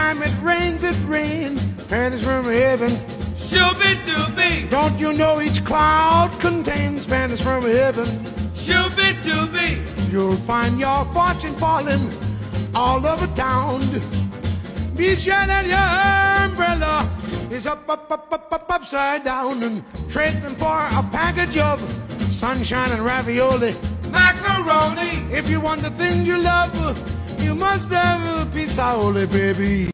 time it rains, it rains. panties from heaven. Shooby dooby, Don't you know each cloud contains panties from heaven? shooby dooby. You'll find your fortune falling all over town. Be sure that your umbrella is up, up, up, up, up, upside down and trading for a package of sunshine and ravioli. Macaroni, If you want the thing you love, you must have a pizza, baby.